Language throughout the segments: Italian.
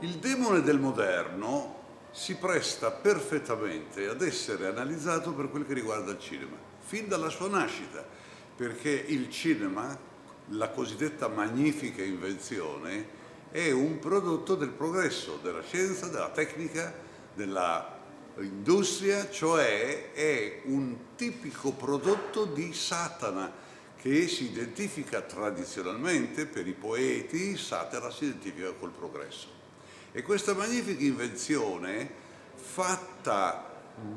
Il demone del moderno si presta perfettamente ad essere analizzato per quel che riguarda il cinema, fin dalla sua nascita, perché il cinema, la cosiddetta magnifica invenzione, è un prodotto del progresso, della scienza, della tecnica, dell'industria, cioè è un tipico prodotto di Satana che si identifica tradizionalmente per i poeti, Satana si identifica col progresso. E questa magnifica invenzione fatta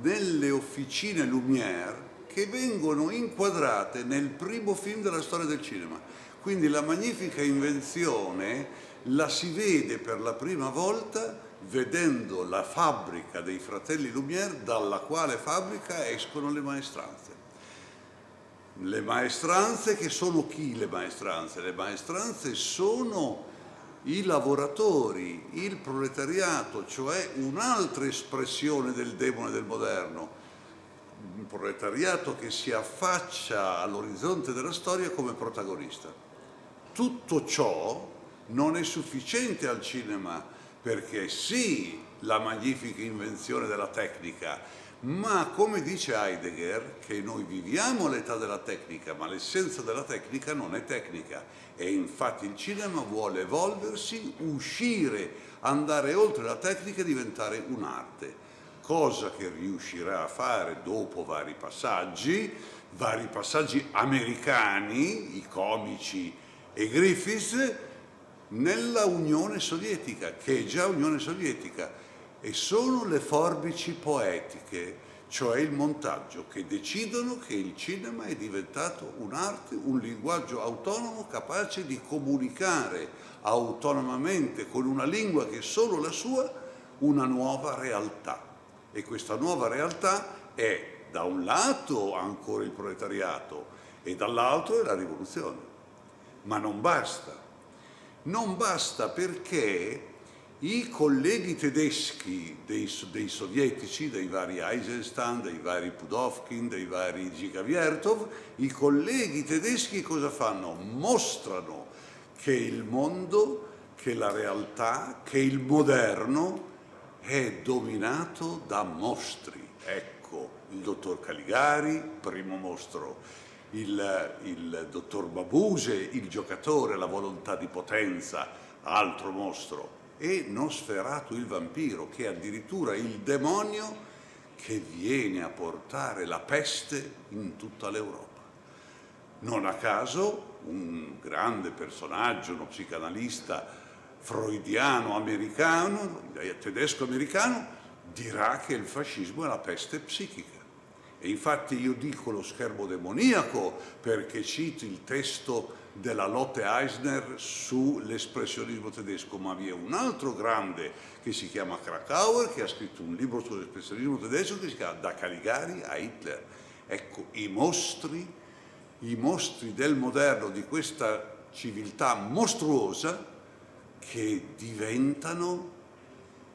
nelle officine Lumière che vengono inquadrate nel primo film della storia del cinema. Quindi la magnifica invenzione la si vede per la prima volta vedendo la fabbrica dei fratelli Lumière dalla quale fabbrica escono le maestranze. Le maestranze che sono chi le maestranze? Le maestranze sono i lavoratori, il proletariato, cioè un'altra espressione del demone del moderno, un proletariato che si affaccia all'orizzonte della storia come protagonista. Tutto ciò non è sufficiente al cinema perché sì, la magnifica invenzione della tecnica, ma come dice Heidegger, che noi viviamo l'età della tecnica, ma l'essenza della tecnica non è tecnica. E infatti il cinema vuole evolversi, uscire, andare oltre la tecnica e diventare un'arte, cosa che riuscirà a fare dopo vari passaggi, vari passaggi americani, i comici e Griffiths, nella Unione Sovietica, che è già Unione Sovietica, e sono le forbici poetiche, cioè il montaggio, che decidono che il cinema è diventato un'arte, un linguaggio autonomo capace di comunicare autonomamente con una lingua che è solo la sua, una nuova realtà. E questa nuova realtà è da un lato ancora il proletariato e dall'altro è la rivoluzione. Ma non basta. Non basta perché i colleghi tedeschi dei, dei, sovietici, dei vari Eisenstein, dei vari Pudovkin, dei vari Gigaviertov, i colleghi tedeschi cosa fanno? Mostrano che il mondo, che la realtà, che il moderno è dominato da mostri. Ecco, il dottor Caligari, primo mostro, il, il dottor Babuse, il giocatore, la volontà di potenza, altro mostro e Nosferatu il vampiro, che è addirittura il demonio che viene a portare la peste in tutta l'Europa. Non a caso un grande personaggio, uno psicanalista freudiano americano, tedesco-americano, dirà che il fascismo è la peste psichica. E infatti io dico lo schermo demoniaco perché cito il testo della Lotte Eisner sull'espressionismo tedesco, ma vi è un altro grande che si chiama Krakauer che ha scritto un libro sull'espressionismo tedesco che si chiama Da Caligari a Hitler. Ecco, i mostri, i mostri del moderno, di questa civiltà mostruosa che diventano,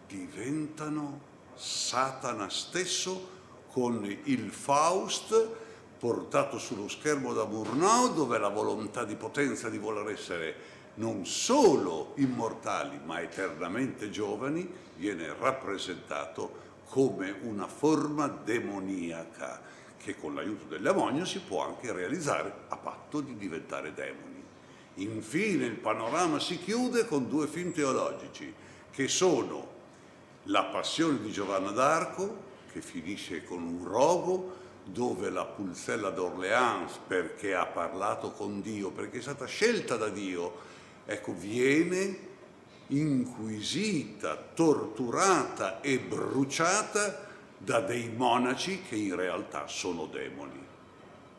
diventano Satana stesso con il Faust portato sullo schermo da Murnau dove la volontà di potenza di voler essere non solo immortali ma eternamente giovani viene rappresentato come una forma demoniaca che con l'aiuto dell'amonio si può anche realizzare a patto di diventare demoni. Infine il panorama si chiude con due film teologici che sono La passione di Giovanna d'Arco che finisce con un rogo dove la pulzella d'Orléans, perché ha parlato con Dio, perché è stata scelta da Dio, ecco, viene inquisita, torturata e bruciata da dei monaci che in realtà sono demoni.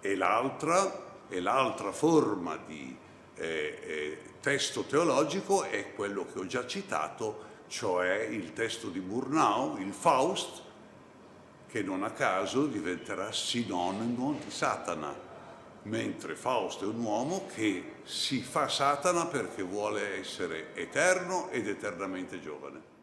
E l'altra, e l'altra forma di eh, eh, testo teologico è quello che ho già citato, cioè il testo di Murnau, il Faust, che non a caso diventerà sinonimo di Satana, mentre Fausto è un uomo che si fa Satana perché vuole essere eterno ed eternamente giovane.